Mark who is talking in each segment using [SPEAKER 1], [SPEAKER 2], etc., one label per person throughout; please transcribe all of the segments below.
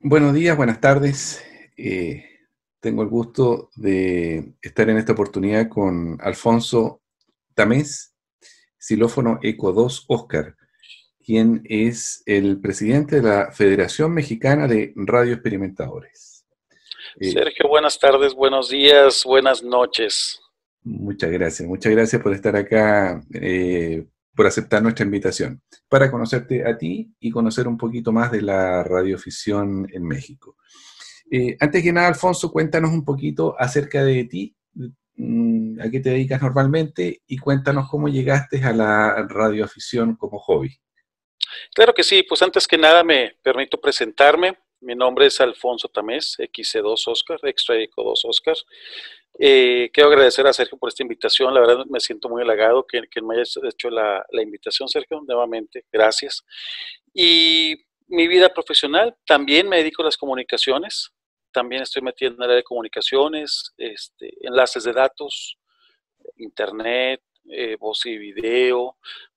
[SPEAKER 1] Buenos días, buenas tardes. Eh, tengo el gusto de estar en esta oportunidad con Alfonso Tamés, xilófono Eco 2 Oscar, quien es el presidente de la Federación Mexicana de Radio Experimentadores.
[SPEAKER 2] Eh, Sergio, buenas tardes, buenos días, buenas noches.
[SPEAKER 1] Muchas gracias, muchas gracias por estar acá eh, por aceptar nuestra invitación para conocerte a ti y conocer un poquito más de la radioficción en México. Eh, antes que nada, Alfonso, cuéntanos un poquito acerca de ti, mm, a qué te dedicas normalmente y cuéntanos cómo llegaste a la radioafición como hobby.
[SPEAKER 2] Claro que sí, pues antes que nada me permito presentarme. Mi nombre es Alfonso Tamés, XC2 Oscar, Extra 2 Oscar. Eh, quiero agradecer a Sergio por esta invitación. La verdad me siento muy halagado que, me hayas hecho la, invitación, Sergio, nuevamente. Gracias. Y mi vida profesional, también me dedico a las comunicaciones. También estoy metido en el área de comunicaciones, este, enlaces de datos, internet, eh, voz y video.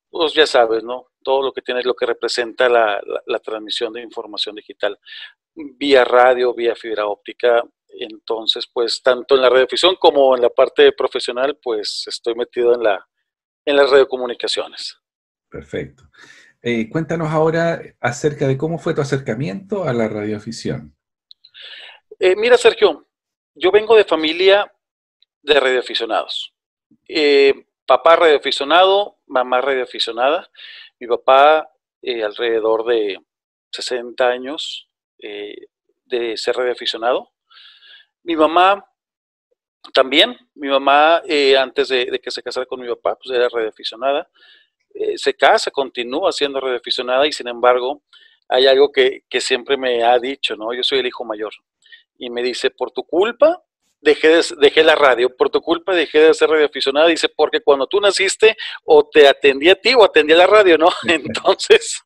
[SPEAKER 2] Pues ya sabes, ¿no? Todo lo que tiene, lo que representa la, la transmisión de información digital vía radio, vía fibra óptica, entonces, pues tanto en la radioficción como en la parte profesional, pues estoy metido en, la, en las radiocomunicaciones.
[SPEAKER 1] Perfecto. Eh, cuéntanos ahora acerca de cómo fue tu acercamiento a la radioafición.
[SPEAKER 2] Eh, mira, Sergio, yo vengo de familia de radioaficionados. Eh, papá radioaficionado, mamá radioaficionada. Mi papá, alrededor de 60 años de ser radioaficionado. Mi mamá también, mi mamá eh, antes de, que se casara con mi papá, pues era radioaficionada. Eh, se casa, continúa siendo radioaficionada y sin embargo hay algo que, siempre me ha dicho, ¿no? Yo soy el hijo mayor. Y me dice, por tu culpa dejé, dejé la radio, por tu culpa dejé de ser radioaficionada. Dice, porque cuando tú naciste o te atendí a ti o atendí a la radio, ¿no? Entonces,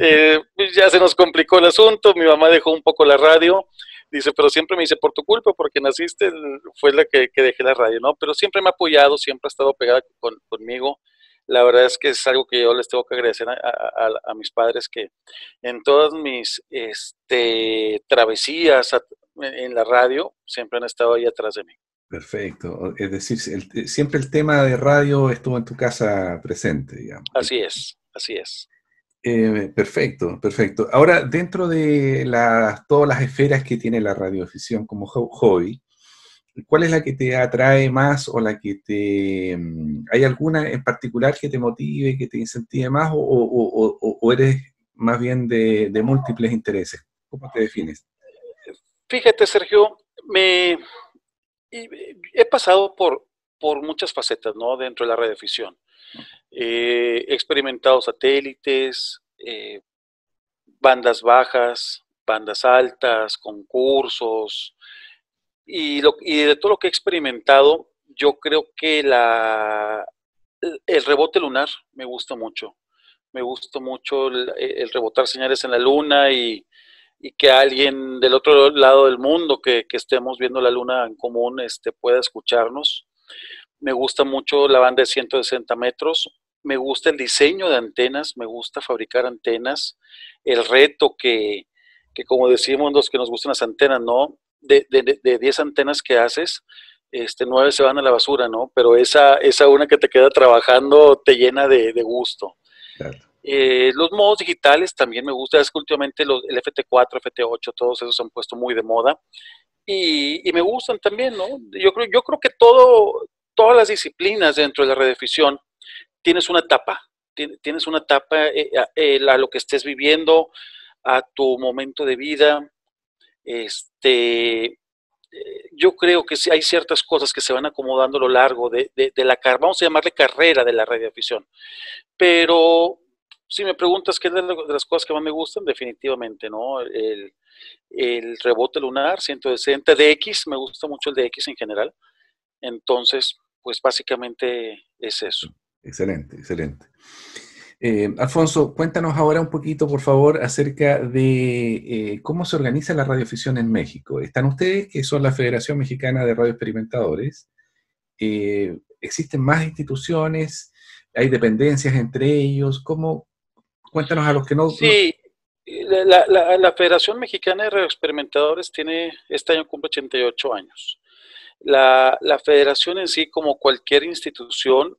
[SPEAKER 2] eh, pues ya se nos complicó el asunto, mi mamá dejó un poco la radio Dice, pero siempre me dice, por tu culpa, porque naciste, fue la que, dejé la radio, ¿no? Pero siempre me ha apoyado, siempre ha estado pegada conmigo. La verdad es que es algo que yo les tengo que agradecer a, mis padres, que en todas mis este, travesías en la radio, siempre han estado ahí atrás de mí.
[SPEAKER 1] Perfecto. Es decir, siempre el tema de radio estuvo en tu casa presente, digamos.
[SPEAKER 2] Así es, así es.
[SPEAKER 1] Eh, perfecto, perfecto. Ahora, dentro de las, todas las esferas que tiene la radioafición como hobby, ¿cuál es la que te atrae más o la que te... Mm, ¿Hay alguna en particular que te motive, que te incentive más o, eres más bien de, múltiples intereses? ¿Cómo te defines?
[SPEAKER 2] Fíjate, Sergio, me he pasado por, por muchas facetas ¿no? dentro de la radioafición. Eh, he experimentado satélites, eh, bandas bajas, bandas altas, concursos, y, de todo lo que he experimentado, yo creo que la, el rebote lunar me gusta mucho. Me gusta mucho el, rebotar señales en la luna y, que alguien del otro lado del mundo que, que, estemos viendo la luna en común este, pueda escucharnos. Me gusta mucho la banda de 160 metros me gusta el diseño de antenas, me gusta fabricar antenas, el reto que, como decimos los que nos gustan las antenas, ¿no? De 10 antenas que haces, este, 9 se van a la basura, ¿no? Pero esa, esa una que te queda trabajando te llena de, gusto. Eh, los modos digitales también me gusta, es que últimamente los, el FT4, FT8, todos esos han puesto muy de moda. Y, y, me gustan también, ¿no? Yo creo, yo creo que todo, todas las disciplinas dentro de la redefinición tienes una etapa, tienes una etapa eh, a lo que estés viviendo, a tu momento de vida. Este, eh, yo creo que hay ciertas cosas que se van acomodando a lo largo de, la carrera, vamos a llamarle carrera de la radioafición. Pero si me preguntas qué es de las cosas que más me gustan, definitivamente, ¿no? El, el rebote lunar, 160, DX, me gusta mucho el DX en general. Entonces, pues básicamente es eso.
[SPEAKER 1] Excelente, excelente. Eh, Alfonso, cuéntanos ahora un poquito, por favor, acerca de eh, cómo se organiza la radioficción en México. Están ustedes, que son la Federación Mexicana de Radio Experimentadores. Eh, ¿Existen más instituciones? ¿Hay dependencias entre ellos? ¿Cómo? Cuéntanos a los que no...
[SPEAKER 2] Sí, La, Federación Mexicana de Radioexperimentadores tiene, este año cumple 88 años. La, la, federación en sí, como cualquier institución,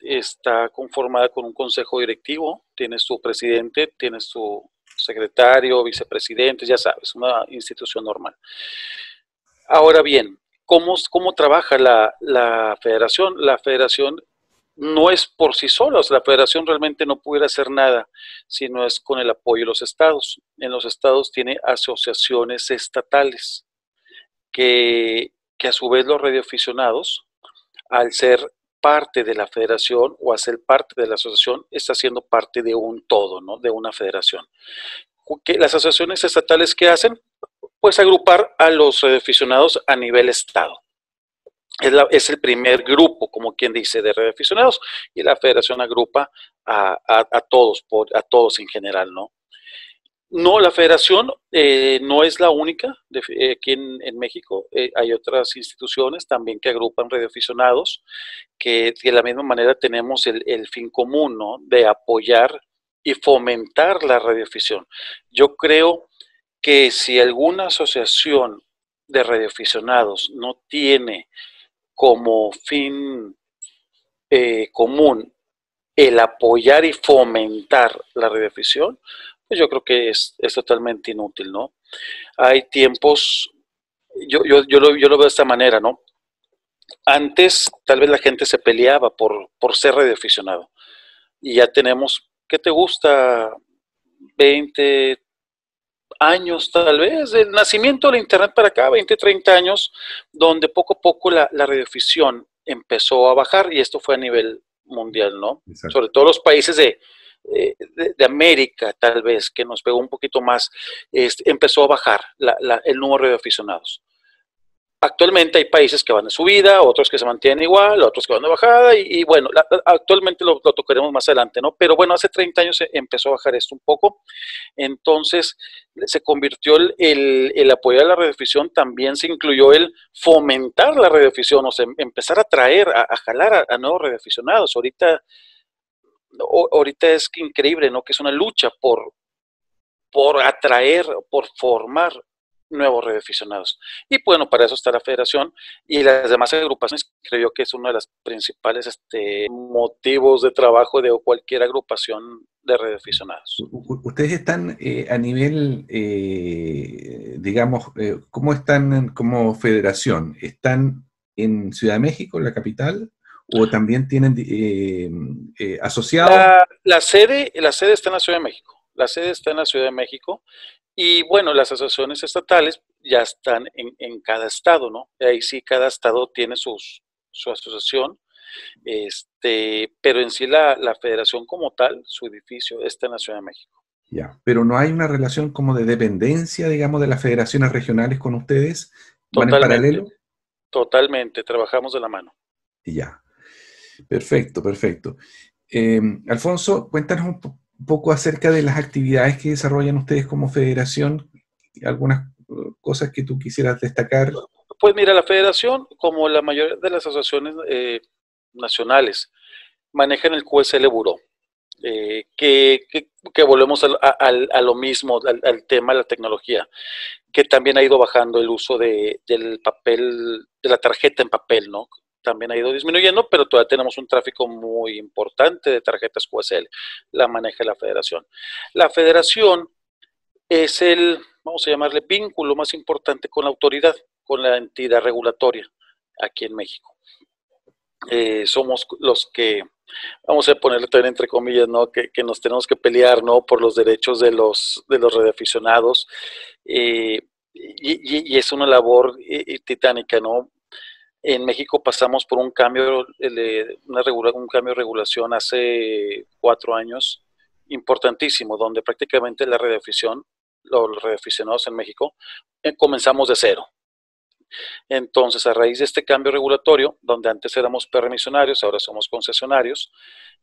[SPEAKER 2] está conformada con un consejo directivo, tiene su presidente, tiene su secretario, vicepresidente, ya sabes, una institución normal. Ahora bien, ¿cómo, cómo trabaja la, la federación? La federación no es por sí sola, la federación realmente no pudiera hacer nada si no es con el apoyo de los estados. En los estados tiene asociaciones estatales que, que a su vez los radioaficionados, al ser parte de la federación o a ser parte de la asociación, está siendo parte de un todo, ¿no? De una federación. las asociaciones estatales que hacen, pues agrupar a los radioaficionados a nivel estado es, el primer grupo, como quien dice, de red aficionados, y la federación agrupa a, todos, a todos en general, ¿no? No, la federación eh, no es la única eh, aquí en, México. Eh, hay otras instituciones también que agrupan radioaficionados, que de la misma manera tenemos el, fin común. De apoyar y fomentar la radioafición. Yo creo que si alguna asociación de radioaficionados no tiene como fin común el apoyar y fomentar la radiodifusión, pues yo creo que es, totalmente inútil, ¿no? Hay tiempos, yo, yo, yo, lo, yo lo veo de esta manera, ¿no? Antes tal vez la gente se peleaba por, por ser radioaficionado y ya tenemos, ¿qué te gusta? 20, años tal vez, del nacimiento de Internet para acá, 20, 30 años, donde poco a poco la, la empezó a bajar y esto fue a nivel mundial, ¿no? Sobre todo los países de, de, América, tal vez, que nos pegó un poquito más, este, empezó a bajar el número de aficionados. Actualmente hay países que van de subida, otros que se mantienen igual, otros que van de bajada, y, bueno, actualmente lo, tocaremos más adelante, ¿no? Pero bueno, hace 30 años empezó a bajar esto un poco, entonces se convirtió el, el, apoyo a la radioafición, también se incluyó el fomentar la radioafición, o sea, empezar a traer, a, jalar a, nuevos radioaficionados. Ahorita, ahorita es increíble, ¿no? Que es una lucha por, por atraer, por formar nuevos radioaficionados. Y bueno, para eso está la federación y las demás agrupaciones, creo que es uno de los principales este, motivos de trabajo de cualquier agrupación de radioaficionados.
[SPEAKER 1] Ustedes están eh, a nivel, eh, digamos, eh, ¿cómo están como federación? ¿Están en Ciudad de México, la capital? ¿O también tienen asociados?
[SPEAKER 2] La, la, sede, la sede está en la Ciudad de México. La sede está en la Ciudad de México y bueno, las asociaciones estatales ya están en, cada estado, ¿no? Ahí sí cada estado tiene sus, su asociación, este, pero en sí la, federación como tal, su edificio está en la Ciudad de México.
[SPEAKER 1] Ya, pero no hay una relación como de dependencia, digamos, de las federaciones regionales con ustedes. ¿Van en paralelo?
[SPEAKER 2] Totalmente, trabajamos de la mano.
[SPEAKER 1] Ya, perfecto, perfecto. Eh, Alfonso, cuéntanos un, poco acerca de las actividades que desarrollan ustedes como federación, algunas uh, cosas que tú quisieras destacar.
[SPEAKER 2] Pues mira, la federación, como la mayoría de las asociaciones eh, nacionales, manejan el QSL Buró, eh, que, que, volvemos a, lo mismo, al, tema de la tecnología, que también ha ido bajando el uso de, del papel, de la tarjeta en papel, ¿no? También ha ido disminuyendo, pero todavía tenemos un tráfico muy importante de tarjetas QSL. La maneja la federación. La federación es el, vamos a llamarle, vínculo más importante con la autoridad, con la entidad regulatoria aquí en México. Eh, somos los que, vamos a ponerle también entre comillas, ¿no? Que, nos tenemos que pelear, ¿no? Por los derechos de los, de los radioaficionados. Eh, y, es una labor eh, titánica, ¿no? En México pasamos por un cambio, una un cambio de regulación hace cuatro años importantísimo, donde prácticamente la radioafición, los radioaficionados en México, eh, comenzamos de cero. Entonces, a raíz de este cambio regulatorio, donde antes éramos permisionarios, ahora somos concesionarios,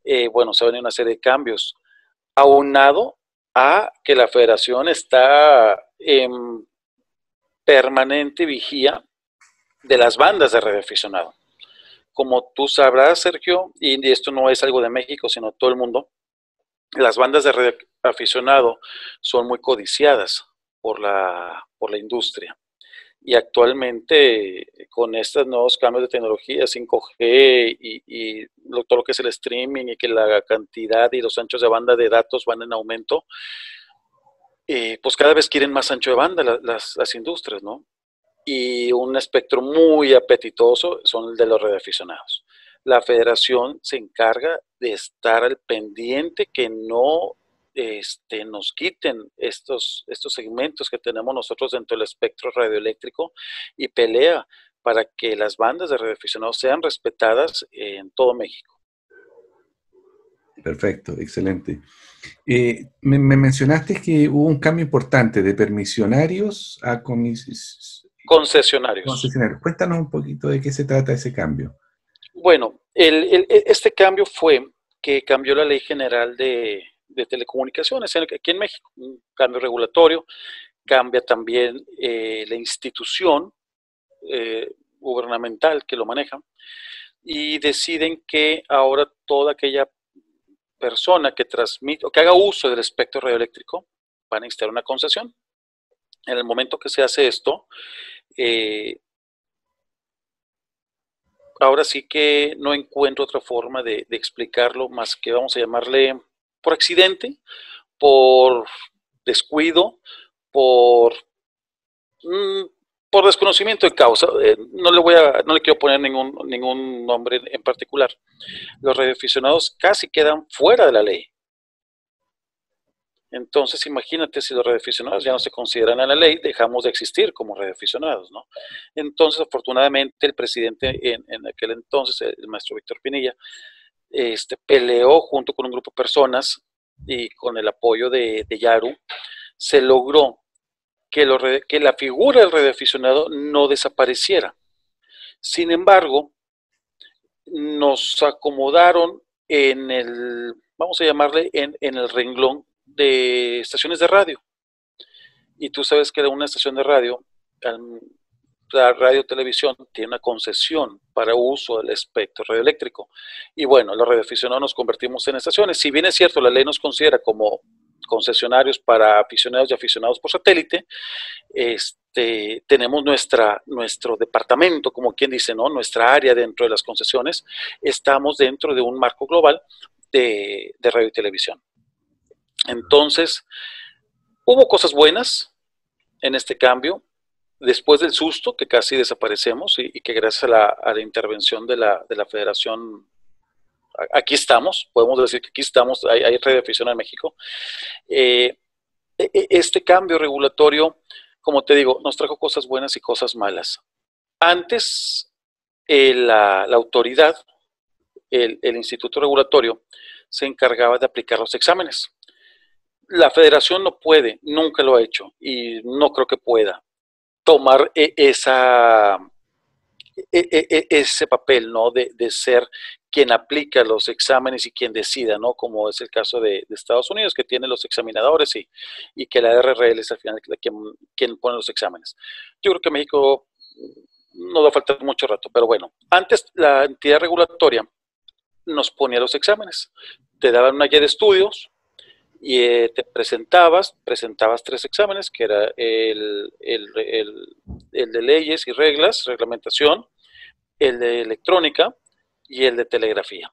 [SPEAKER 2] eh, bueno, se ven una serie de cambios, aunado a que la federación está en permanente vigía de las bandas de radioaficionado. Como tú sabrás, Sergio, y esto no es algo de México, sino todo el mundo, las bandas de radio aficionado son muy codiciadas por la, por la industria. Y actualmente con estos nuevos cambios de tecnología, 5G y, todo lo que es el streaming y que la cantidad y los anchos de banda de datos van en aumento, eh, pues cada vez quieren más ancho de banda las, las, industrias, ¿no? Y un espectro muy apetitoso son el de los radioaficionados. La federación se encarga de estar al pendiente que no este, nos quiten estos, estos segmentos que tenemos nosotros dentro del espectro radioeléctrico y pelea para que las bandas de radioaficionados sean respetadas en todo México.
[SPEAKER 1] Perfecto, excelente. Eh, me, mencionaste que hubo un cambio importante de permisionarios a
[SPEAKER 2] concesionarios.
[SPEAKER 1] concesionarios. Cuéntanos un poquito de qué se trata ese cambio.
[SPEAKER 2] Bueno, este cambio fue que cambió la ley general de, de telecomunicaciones aquí en México, un cambio regulatorio, cambia también eh, la institución eh, gubernamental que lo maneja y deciden que ahora toda aquella persona que transmite o que haga uso del espectro radioeléctrico va a necesitar una concesión. En el momento que se hace esto, eh, ahora sí que no encuentro otra forma de, explicarlo más que vamos a llamarle por accidente, por descuido, por, mm, por desconocimiento de causa. Eh, no le voy a, no le quiero poner ningún, ningún nombre en particular. Los radioaficionados casi quedan fuera de la ley. Entonces, imagínate si los radioaficionados ya no se consideran en la ley, dejamos de existir como radioaficionados, ¿no? Entonces, afortunadamente, el presidente en, en aquel entonces, el maestro Víctor Pinilla, este, peleó junto con un grupo de personas y con el apoyo de, Yaru, se logró que, que la figura del radioaficionado no desapareciera. Sin embargo, nos acomodaron en el, vamos a llamarle, en, en, el renglón de estaciones de radio. Y tú sabes que una estación de radio, la radio televisión tiene una concesión para uso del espectro radioeléctrico. Y bueno, los radioaficionados nos convertimos en estaciones. Si bien es cierto, la ley nos considera como concesionarios para aficionados y aficionados por satélite, este, tenemos nuestra, nuestro departamento, como quien dice, ¿no? Nuestra área dentro de las concesiones, estamos dentro de un marco global de, de radio y televisión. Entonces, hubo cosas buenas en este cambio, después del susto, que casi desaparecemos y, que gracias a la, intervención de la, federación, aquí estamos, podemos decir que aquí estamos, hay, hay red de afición en México. Eh, e, e, este cambio regulatorio, como te digo, nos trajo cosas buenas y cosas malas. Antes, la, autoridad, el instituto regulatorio, se encargaba de aplicar los exámenes. La federación no puede, nunca lo ha hecho y no creo que pueda tomar e, esa, e, e, ese papel, ¿no? De, ser quien aplica los exámenes y quien decida, ¿no? Como es el caso de, Estados Unidos, que tiene los examinadores y, y, que la RRL es al final quien, quien pone los exámenes. Yo creo que México no va a faltar mucho rato, pero bueno, antes la entidad regulatoria nos ponía los exámenes, te daban una guía de estudios, y eh, te presentabas, presentabas tres exámenes, que era el, de leyes y reglas, reglamentación, el de electrónica y el de telegrafía.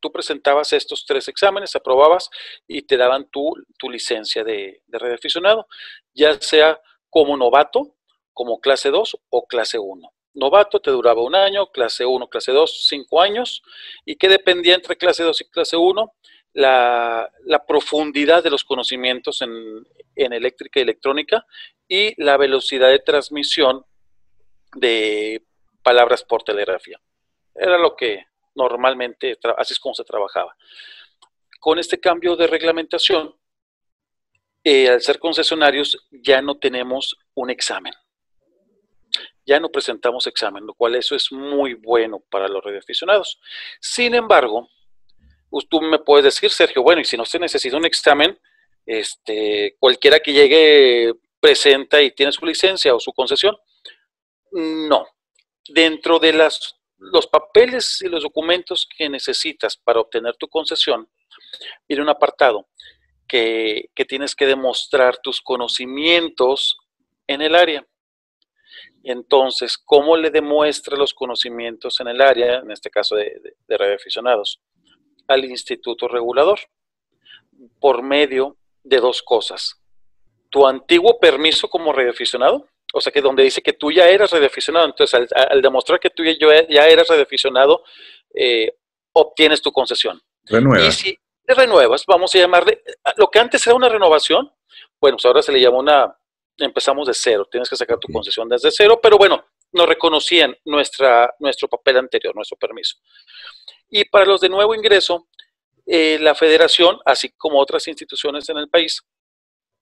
[SPEAKER 2] Tú presentabas estos tres exámenes, aprobabas y te daban tu, tu licencia de, de aficionado, ya sea como novato, como clase 2 o clase 1 novato te duraba un año, clase 1, clase 2, cinco años, y que dependía entre clase 2 y clase 1 la, profundidad de los conocimientos en, eléctrica y electrónica y la velocidad de transmisión de palabras por telegrafía. Era lo que normalmente, así es como se trabajaba. Con este cambio de reglamentación, eh, al ser concesionarios, ya no tenemos un examen. Ya no presentamos examen, lo cual eso es muy bueno para los radioaficionados. Sin embargo, tú me puedes decir, Sergio, bueno, y si no se necesita un examen, este, cualquiera que llegue presenta y tiene su licencia o su concesión. No. Dentro de las, los papeles y los documentos que necesitas para obtener tu concesión, viene un apartado que, que tienes que demostrar tus conocimientos en el área. Entonces, ¿cómo le demuestra los conocimientos en el área, en este caso de, de, radioaficionados? Al instituto regulador, por medio de dos cosas. Tu antiguo permiso como radioaficionado, o sea que donde dice que tú ya eras radioaficionado, entonces al, demostrar que tú ya, eras radioaficionado, eh, obtienes tu concesión.
[SPEAKER 1] Renuevas.
[SPEAKER 2] Y si renuevas, vamos a llamarle, lo que antes era una renovación, bueno, pues ahora se le llama una, empezamos de cero, tienes que sacar tu concesión desde cero, pero bueno, nos reconocían nuestra, nuestro papel anterior, nuestro permiso. Y para los de nuevo ingreso, eh, la federación, así como otras instituciones en el país,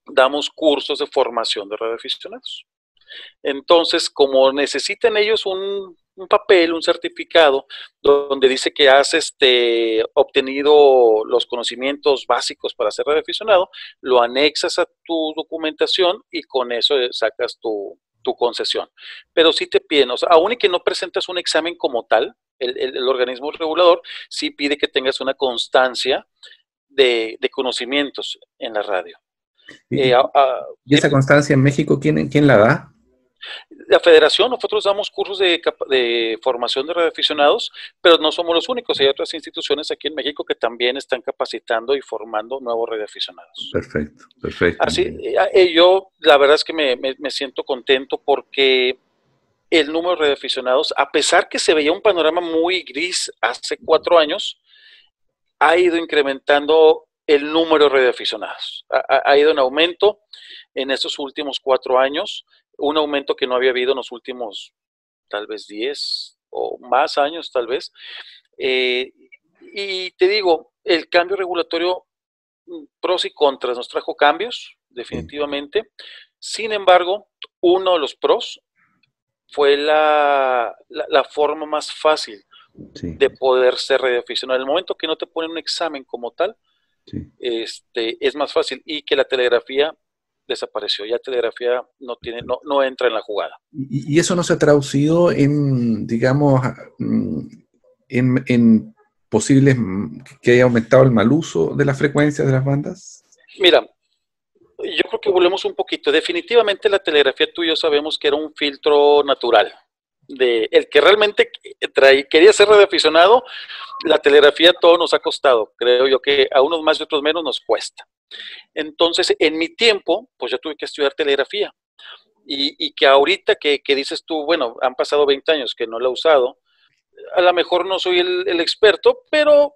[SPEAKER 2] damos cursos de formación de radioaficionados. Entonces, como necesitan ellos un, papel, un certificado, donde dice que has este, obtenido los conocimientos básicos para ser radioaficionado, lo anexas a tu documentación y con eso sacas tu, concesión. Pero sí te piden, o sea, aún y que no presentas un examen como tal, el, organismo regulador sí pide que tengas una constancia de, conocimientos en la radio.
[SPEAKER 1] ¿Y, eh, esa constancia en México quién, quién la da?
[SPEAKER 2] La federación, nosotros damos cursos de, formación de radioaficionados, pero no somos los únicos. Hay otras instituciones aquí en México que también están capacitando y formando nuevos radioaficionados.
[SPEAKER 1] Perfecto, perfecto.
[SPEAKER 2] Así, eh, eh, yo la verdad es que me, me siento contento porque el número de radioaficionados, a pesar que se veía un panorama muy gris hace cuatro años, ha ido incrementando el número de radioaficionados. Ha, ha ido en aumento en estos últimos cuatro años un aumento que no había habido en los últimos tal vez 10 o más años, tal vez. Eh, y te digo, el cambio regulatorio, mm, pros y contras, nos trajo cambios, definitivamente. Sin embargo, uno de los pros fue la, la, forma más fácil de poder ser radioaficionado. En el momento que no te ponen un examen como tal, este, es más fácil y que la telegrafía desapareció. Ya telegrafía no tiene, no, no entra en la jugada.
[SPEAKER 1] ¿Y, eso no se ha traducido en, digamos, mm, en, en posibles mm, que haya aumentado el mal uso de la frecuencia de las bandas?
[SPEAKER 2] Mira, yo creo que volvemos un poquito. Definitivamente la telegrafía tú y yo sabemos que era un filtro natural. De el que realmente quería ser radioaficionado, la telegrafía todo nos ha costado. Creo yo que a unos más y otros menos nos cuesta. Entonces, en mi tiempo, pues yo tuve que estudiar telegrafía. Y, que ahorita que, dices tú, bueno, han pasado 20 años que no la he usado, a lo mejor no soy el, experto, pero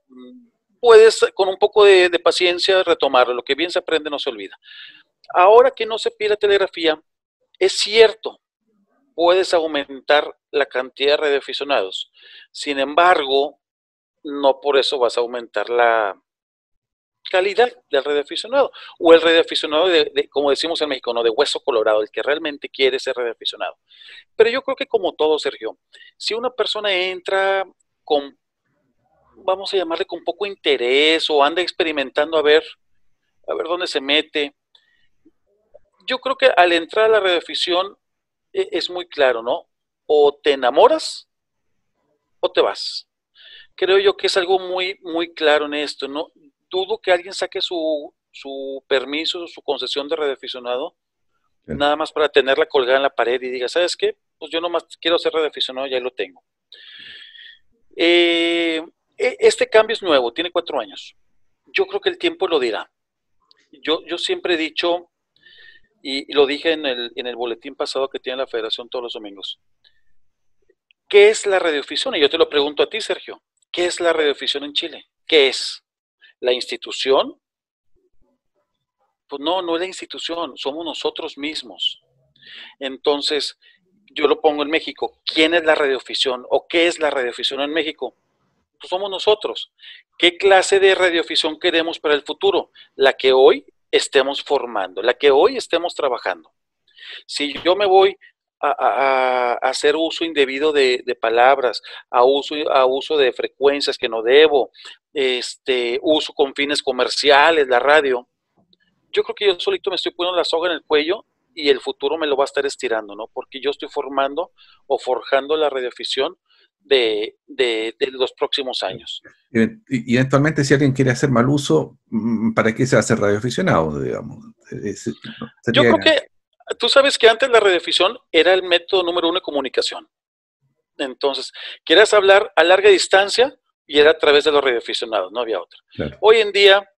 [SPEAKER 2] puedes con un poco de, paciencia retomarlo. Lo que bien se aprende no se olvida. Ahora que no se pide telegrafía, es cierto, puedes aumentar la cantidad de radioaficionados. Sin embargo, no por eso vas a aumentar la, calidad del radioaficionado o el radioaficionado de, de, como decimos en México, no de hueso colorado, el que realmente quiere ser radioaficionado. Pero yo creo que como todo, Sergio, si una persona entra con, vamos a llamarle con poco interés o anda experimentando a ver, a ver dónde se mete, yo creo que al entrar a la radioafición e, es muy claro, ¿no? O te enamoras o te vas. Creo yo que es algo muy, muy claro en esto, ¿no? Dudo que alguien saque su, su permiso, su concesión de radioaficionado, nada más para tenerla colgada en la pared y diga, ¿sabes qué? Pues yo nomás quiero ser radioaficionado, ya lo tengo. Eh, e, este cambio es nuevo, tiene cuatro años. Yo creo que el tiempo lo dirá. Yo, yo siempre he dicho, y, lo dije en el, en el boletín pasado que tiene la federación todos los domingos, ¿qué es la radioafición? Y yo te lo pregunto a ti, Sergio, ¿qué es la radioafición en Chile? ¿Qué es? La institución, pues no, no es la institución, somos nosotros mismos. Entonces, yo lo pongo en México, ¿quién es la radioafición o qué es la radioafición en México? Pues somos nosotros. ¿Qué clase de radioafición queremos para el futuro? La que hoy estemos formando, la que hoy estemos trabajando. Si yo me voy a, hacer uso indebido de, palabras, a uso, a uso de frecuencias que no debo, este, uso con fines comerciales, la radio. Yo creo que yo solito me estoy poniendo la soga en el cuello y el futuro me lo va a estar estirando, ¿no? Porque yo estoy formando o forjando la radioafición de, los próximos años.
[SPEAKER 1] Y, eventualmente, si alguien quiere hacer mal uso, mm, ¿para qué se hace radioaficionado, digamos?
[SPEAKER 2] Yo creo que tú sabes que antes la radioafición era el método número uno de comunicación. Entonces, quieras hablar a larga distancia y era a través de los radioaficionados, no había otra. Hoy en día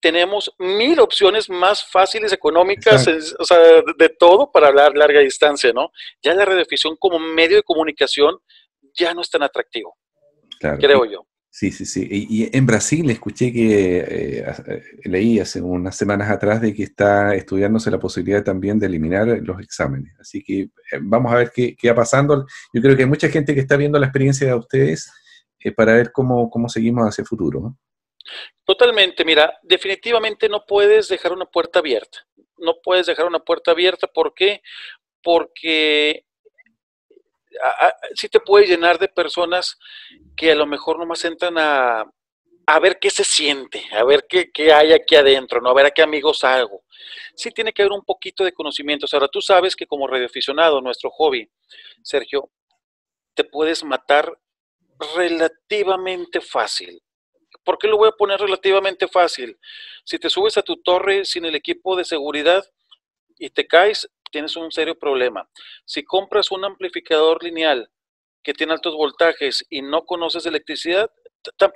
[SPEAKER 2] tenemos mil opciones más fáciles, económicas, o sea, de, todo para hablar larga distancia, ¿no? Ya la radioafición como medio de comunicación ya no es tan atractivo, creo yo.
[SPEAKER 1] Sí, sí, sí. Y, en Brasil escuché que eh, eh, leí hace unas semanas atrás de que está estudiándose la posibilidad también de eliminar los exámenes. Así que eh, vamos a ver qué, qué, va pasando. Yo creo que hay mucha gente que está viendo la experiencia de ustedes para ver cómo, cómo seguimos hacia el futuro.
[SPEAKER 2] Totalmente, mira, definitivamente no puedes dejar una puerta abierta. No puedes dejar una puerta abierta, ¿por qué? Porque sí te puede llenar de personas que a lo mejor nomás entran a, a ver qué se siente, a ver qué, qué, hay aquí adentro, ¿no? A ver a qué amigos hago. Sí tiene que haber un poquito de conocimientos. Ahora, tú sabes que como radioaficionado, nuestro hobby, Sergio, te puedes matar relativamente fácil. ¿Por qué lo voy a poner relativamente fácil? Si te subes a tu torre sin el equipo de seguridad y te caes, tienes un serio problema. Si compras un amplificador lineal que tiene altos voltajes y no conoces electricidad,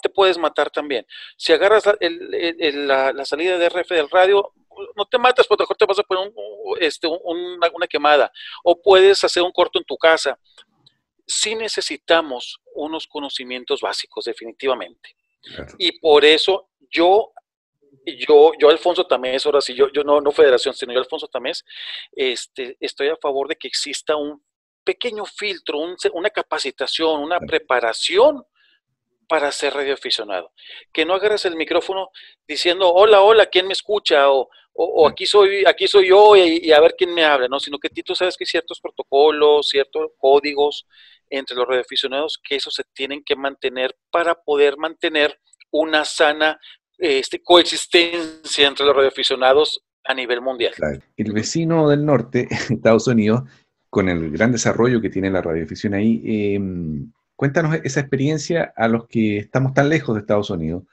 [SPEAKER 2] te puedes matar también. Si agarras la, salida de RF del radio, no te matas, pero mejor te vas a poner este, una, quemada. O puedes hacer un corto en tu casa. Sí necesitamos unos conocimientos básicos, definitivamente. Y por eso yo yo, yo Alfonso Tamés, ahora sí, yo, yo no, no federación, sino yo Alfonso Tamés, este, estoy a favor de que exista un pequeño filtro, una capacitación, una preparación para ser radioaficionado. Que no agarres el micrófono diciendo, hola, hola, ¿quién me escucha? O, o, aquí, soy, aquí soy yo y, a ver quién me habla, ¿no? Sino que tú sabes que hay ciertos protocolos, ciertos códigos entre los radioaficionados que eso se tienen que mantener para poder mantener una sana este, coexistencia entre los radioaficionados a nivel mundial.
[SPEAKER 1] El vecino del norte, Estados Unidos, con el gran desarrollo que tiene la radioafición ahí, em, cuéntanos esa experiencia a los que estamos tan lejos de Estados Unidos.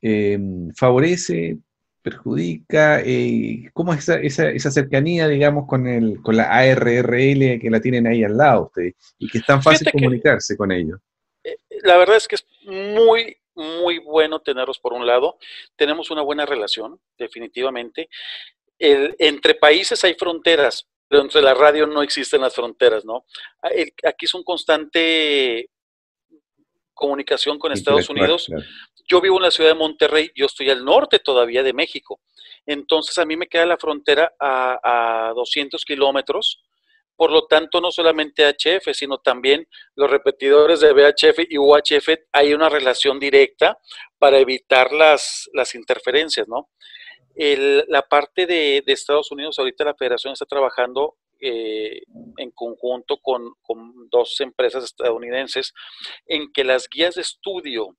[SPEAKER 1] Em, ¿Favorece, perjudica? Eh, ¿Cómo es esa, esa, cercanía, digamos, con, el, con la ARRL que la tienen ahí al lado ustedes y que es tan fácil comunicarse con ellos?
[SPEAKER 2] Eh, la verdad es que es muy muy bueno tenerlos por un lado. Tenemos una buena relación, definitivamente. entre países hay fronteras, pero entre la radio no existen las fronteras, ¿no? Ah, aquí es un constante comunicación con Estados Unidos. Yo vivo en la ciudad de Monterrey, yo estoy al norte todavía de México. Entonces a mí me queda la frontera a, a 200 kilómetros por lo tanto, no solamente HF, sino también los repetidores de VHF y UHF, hay una relación directa para evitar las, las interferencias, ¿no? la parte de, Estados Unidos, ahorita la federación está trabajando eh, en conjunto con, con, dos empresas estadounidenses en que las guías de estudio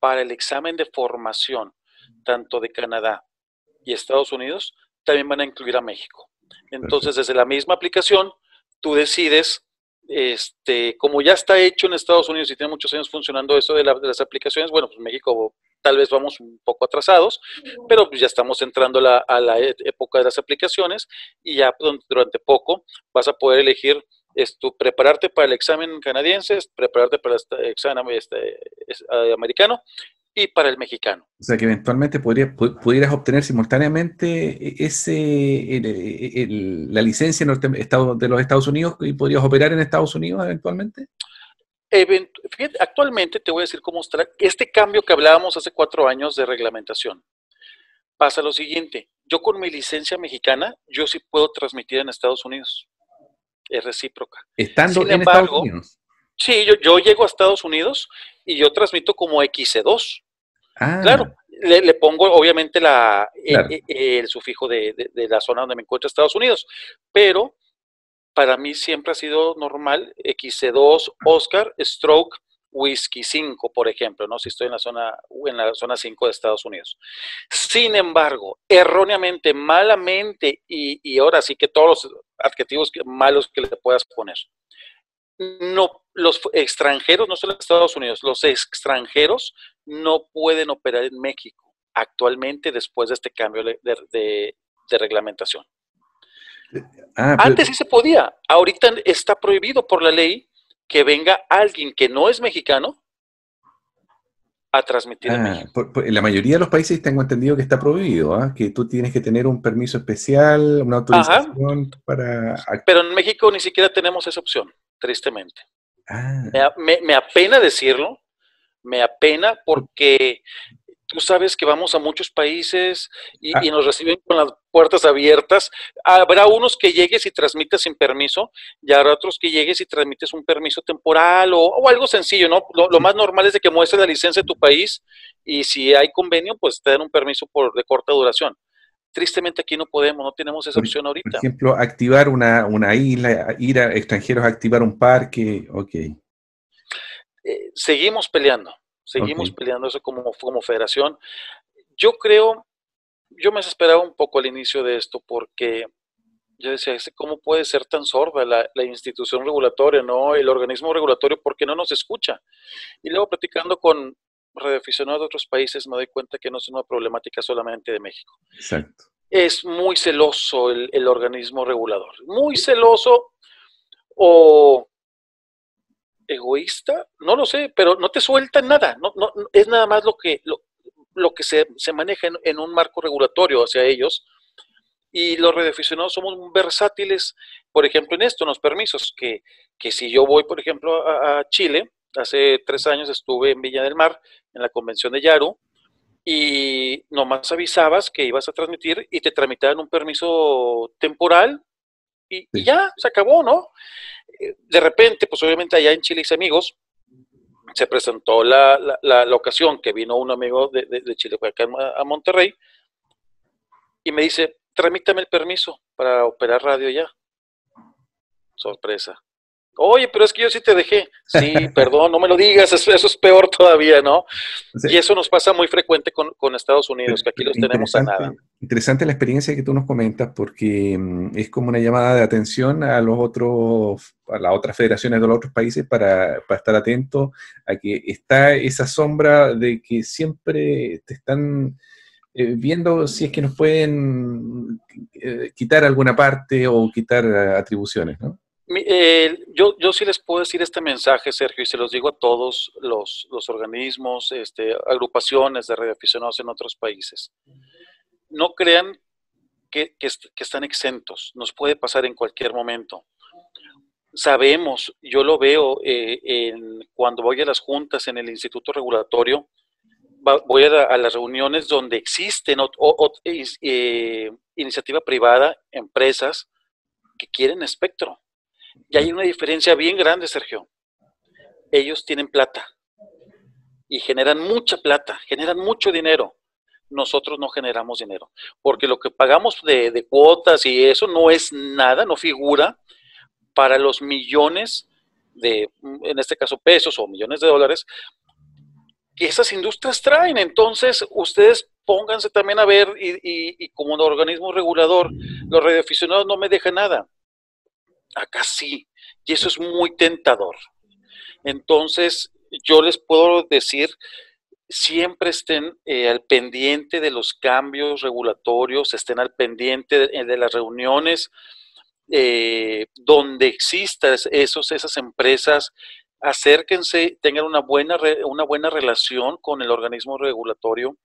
[SPEAKER 2] para el examen de formación, tanto de Canadá y Estados Unidos, también van a incluir a México. Entonces, desde la misma aplicación, tú decides, este, como ya está hecho en Estados Unidos y tiene muchos años funcionando eso de, las aplicaciones, bueno, pues México tal vez vamos un poco atrasados, pero pues ya estamos entrando a la e, época de las aplicaciones y ya durante poco vas a poder elegir esto, prepararte para el examen canadiense, prepararte para el examen este, eh, americano y para el mexicano.
[SPEAKER 1] O sea que eventualmente podría, pudieras obtener simultáneamente ese, la licencia de los Estados Unidos y podrías operar en Estados Unidos eventualmente.
[SPEAKER 2] actualmente te voy a decir cómo está este cambio que hablábamos hace cuatro años de reglamentación. Pasa lo siguiente, yo con mi licencia mexicana, yo sí puedo transmitir en Estados Unidos. Es recíproca.
[SPEAKER 1] Estando en Estados Unidos.
[SPEAKER 2] Sí, yo, yo llego a Estados Unidos y yo transmito como XC2. Ah. Claro, le, pongo obviamente la, el, sufijo de, la zona donde me encuentro Estados Unidos, pero para mí siempre ha sido normal XC2, Oscar, Stroke, Whisky 5, por ejemplo, ¿no? Si estoy en la zona, en la zona 5 de Estados Unidos. Sin embargo, erróneamente, malamente, y, y ahora sí que todos los adjetivos malos que le puedas poner, no, los extranjeros, no solo Estados Unidos, los extranjeros no pueden operar en México actualmente después de este cambio de, reglamentación. Ah, Antes sí se podía, ahorita está prohibido por la ley que venga alguien que no es mexicano a transmitir en ah, México.
[SPEAKER 1] en la mayoría de los países tengo entendido que está prohibido, ¿ah? que tú tienes que tener un permiso especial, una autorización para...
[SPEAKER 2] Pero en México ni siquiera tenemos esa opción, tristemente. Ah. me, apena decirlo, me apena porque tú sabes que vamos a muchos países ah. y, nos reciben con las puertas abiertas. Habrá unos que llegues y transmites sin permiso y habrá otros que llegues y transmites un permiso temporal o, algo sencillo, ¿no? Lo, más normal es de que muestres la licencia de tu país y si hay convenio, pues te dan un permiso por de corta duración. Tristemente aquí no podemos, no tenemos esa opción ahorita.
[SPEAKER 1] Por ejemplo, activar una, una isla, ir a extranjeros a activar un parque, ok.
[SPEAKER 2] Eh, seguimos peleando Seguimos peleando eso como, como federación. Yo creo, yo me esperaba un poco al inicio de esto porque yo decía, ¿cómo puede ser tan sorda la, la, institución regulatoria, no? El organismo regulatorio, ¿por qué no nos escucha? Y luego platicando con radioaficionados de otros países me doy cuenta que no es una problemática solamente de México. Exacto. Es muy celoso el, el organismo regulador, muy celoso o egoísta, no lo sé, pero no te sueltan nada, no, no, es nada más lo que, lo, que se, maneja en, un marco regulatorio hacia ellos. Y los radioaficionados somos versátiles, por ejemplo, en esto, en los permisos, que, que si yo voy, por ejemplo, a, Chile, hace tres años estuve en Villa del Mar, en la convención de Yaru, y nomás avisabas que ibas a transmitir y te tramitaban un permiso temporal y, y ya, se acabó, ¿no? De repente, pues obviamente allá en Chile hice amigos, se presentó la, la, ocasión que vino un amigo de, de, Chile acá a Monterrey y me dice, tramítame el permiso para operar radio ya. Sorpresa. Oye, pero es que yo sí te dejé. Sí, perdón, no me lo digas, eso, es peor todavía, ¿no? Y eso nos pasa muy frecuente con, Estados Unidos, que aquí los tenemos a nada.
[SPEAKER 1] Interesante la experiencia que tú nos comentas, porque mm, es como una llamada de atención a los otros, a las otras federaciones de los otros países para, estar atentos a que está esa sombra de que siempre te están eh, viendo si es que nos pueden eh, quitar alguna parte o quitar atribuciones, ¿no?
[SPEAKER 2] Eh, yo, yo sí les puedo decir este mensaje, Sergio, y se los digo a todos los, organismos, este, agrupaciones de radioaficionados en otros países. No crean que, están exentos, nos puede pasar en cualquier momento. Sabemos, yo lo veo eh, cuando voy a las juntas en el Instituto Regulatorio, voy a, las reuniones donde existen eh, iniciativa privada, empresas que quieren espectro y hay una diferencia bien grande, Sergio. Ellos tienen plata y generan mucha plata, generan mucho dinero. Nosotros no generamos dinero, porque lo que pagamos de, cuotas y eso no es nada, no figura para los millones de, en este caso, pesos o millones de dólares que esas industrias traen. Entonces, ustedes pónganse también a ver y, y como un organismo regulador, los radioaficionados no me dejan nada acá sí, y eso es muy tentador. Entonces, yo les puedo decir, siempre estén eh, al pendiente de los cambios regulatorios, estén al pendiente de, las reuniones eh, donde existan esos, esas empresas, acérquense, tengan una buena, una buena relación con el organismo regulatorio,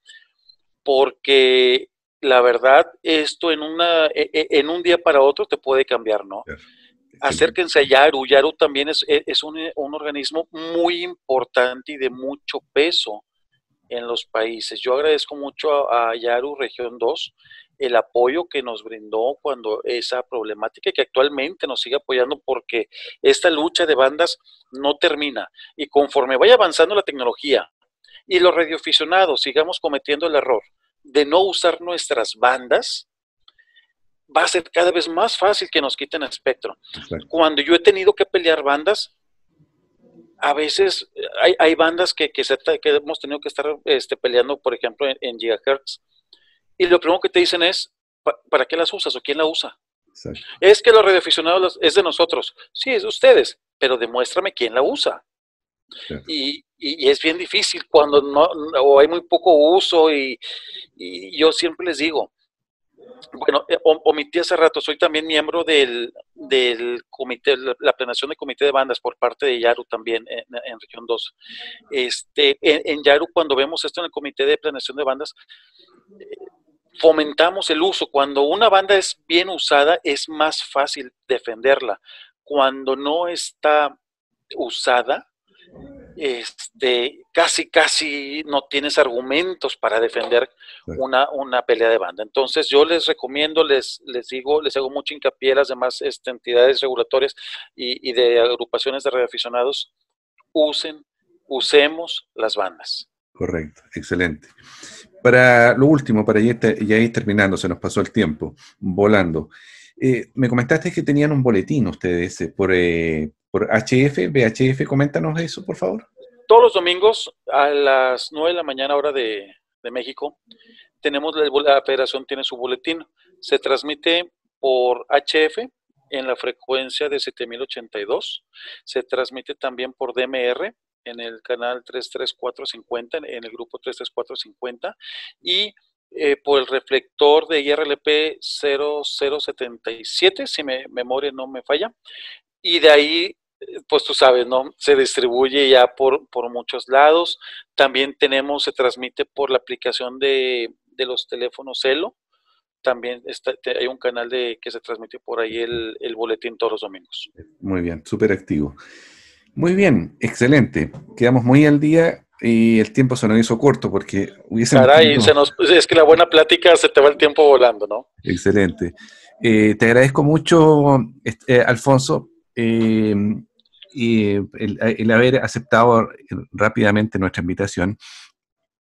[SPEAKER 2] porque la verdad, esto en, una, e, e, en un día para otro te puede cambiar, ¿no? acérquense a Yaru. Yaru también es, e, un, organismo muy importante y de mucho peso en los países. Yo agradezco mucho a, Yaru Región 2 el apoyo que nos brindó cuando esa problemática que actualmente nos sigue apoyando porque esta lucha de bandas no termina. Y conforme vaya avanzando la tecnología y los radioaficionados sigamos cometiendo el error de no usar nuestras bandas, va a ser cada vez más fácil que nos quiten espectro. Cuando yo he tenido que pelear bandas, a veces hay, bandas que, que, hemos tenido que estar este, peleando, por ejemplo, en, gigahertz, y lo primero que te dicen es, ¿para qué las usas o quién la usa? Es que los radioaficionados es de nosotros. Sí, es de ustedes, pero demuéstrame quién la usa. Y, es bien difícil cuando no, o hay muy poco uso y, yo siempre les digo, bueno, eh, omití hace rato, soy también miembro del, del comité, la planeación del comité de bandas por parte de Yaru también en, región 2. Este, en, Yaru, cuando vemos esto en el comité de planeación de bandas, eh, fomentamos el uso. Cuando una banda es bien usada, es más fácil defenderla. Cuando no está usada, este, casi, casi no tienes argumentos para defender una, una pelea de banda. Entonces yo les recomiendo, les, les digo, les hago mucho hincapié a las demás este, entidades regulatorias y, y de agrupaciones de radioaficionados, usen, usemos las bandas.
[SPEAKER 1] Correcto, excelente. Para lo último, para ya ir terminando, se nos pasó el tiempo, volando. Eh, me comentaste que tenían un boletín ustedes eh, por, eh, por HF, VHF, coméntanos eso, por favor.
[SPEAKER 2] Todos los domingos a las 9 de la mañana, hora de, México, tenemos la, federación tiene su boletín. Se transmite por HF en la frecuencia de 7082. Se transmite también por DMR en el canal 33450, en el grupo 33450. Y eh, por el reflector de IRLP 0077, si mi memoria no me falla. Y de ahí pues tú sabes, ¿no? Se distribuye ya por, por muchos lados. También tenemos, se transmite por la aplicación de, de los teléfonos Celo. También está, hay un canal de, que se transmite por ahí el, el boletín todos los domingos.
[SPEAKER 1] Muy bien, súper activo. Muy bien, excelente. Quedamos muy al día y el tiempo se nos hizo corto porque
[SPEAKER 2] hubiese... Caray, se nos, es que la buena plática se te va el tiempo volando, ¿no?
[SPEAKER 1] Excelente. Eh, te agradezco mucho, eh, Alfonso. Eh, el, haber aceptado rápidamente nuestra invitación.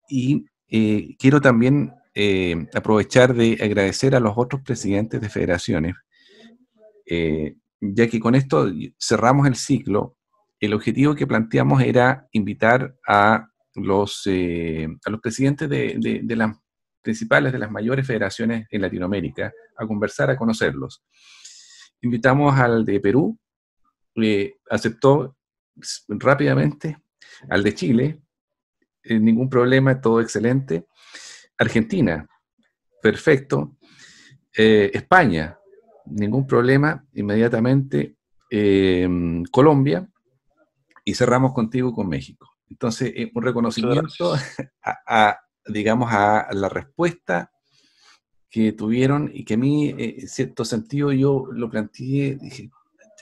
[SPEAKER 1] Y eh, quiero también eh, aprovechar de agradecer a los otros presidentes de federaciones, eh, ya que con esto cerramos el ciclo. El objetivo que planteamos era invitar a los, a los presidentes de, de, de las principales, de las mayores federaciones en Latinoamérica, a conversar, a conocerlos. Invitamos al de Perú, aceptó rápidamente al de Chile, eh, ningún problema, todo excelente. Argentina, perfecto. Eh, España, ningún problema, inmediatamente. Colombia, y cerramos contigo con México. Entonces, eh, un reconocimiento a, digamos, a la respuesta que tuvieron y que a mí, en cierto sentido, yo lo planteé, dije,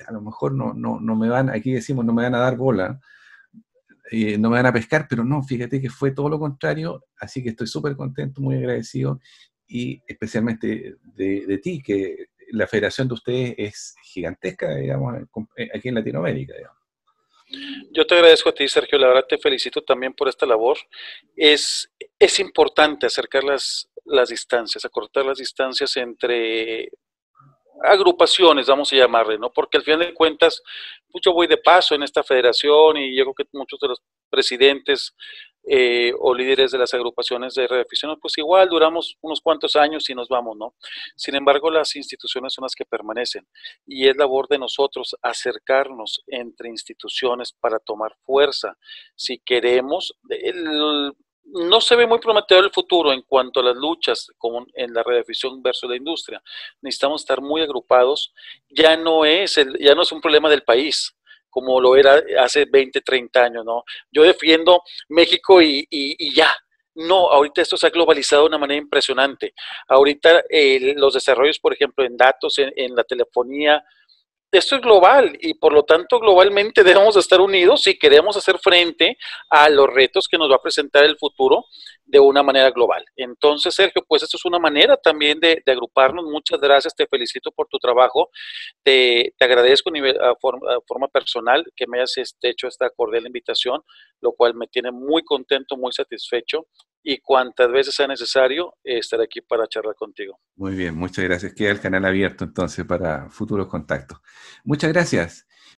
[SPEAKER 1] a lo mejor no, no, no me van, aquí decimos, no me van a dar bola, no me van a pescar, pero no, fíjate que fue todo lo contrario, así que estoy súper contento, muy agradecido y especialmente de, ti, que la federación de ustedes es gigantesca, digamos, eh, aquí en Latinoamérica,
[SPEAKER 2] Yo te agradezco a ti, Sergio. La verdad te felicito también por esta labor. Es, es importante acercar las, las distancias, acortar las distancias entre agrupaciones, vamos a llamarle, ¿no? Porque al final de cuentas, pues yo voy de paso en esta federación y yo creo que muchos de los presidentes eh, o líderes de las agrupaciones de reaficionados, pues igual duramos unos cuantos años y nos vamos, ¿no? Sin embargo, las instituciones son las que permanecen y es labor de nosotros acercarnos entre instituciones para tomar fuerza. Si queremos, el, no se ve muy prometedor el futuro en cuanto a las luchas como en la redefinición versus la industria. Necesitamos estar muy agrupados. Ya no es, el, ya no es un problema del país como lo era hace 20, 30 años, ¿no? Yo defiendo México y, ya. No, ahorita esto se ha globalizado de una manera impresionante. Ahorita los desarrollos, por ejemplo, en datos, en la telefonía, esto es global y por lo tanto globalmente debemos estar unidos si queremos hacer frente a los retos que nos va a presentar el futuro de una manera global. Entonces, Sergio, pues esto es una manera también de, agruparnos. Muchas gracias, te felicito por tu trabajo. Te, agradezco a, nivel, forma, personal que me hayas este, hecho esta cordial invitación, lo cual me tiene muy contento, muy satisfecho y cuantas veces sea necesario, estaré aquí para charlar contigo.
[SPEAKER 1] Muy bien, muchas gracias. Queda el canal abierto entonces para futuros contactos. Muchas gracias.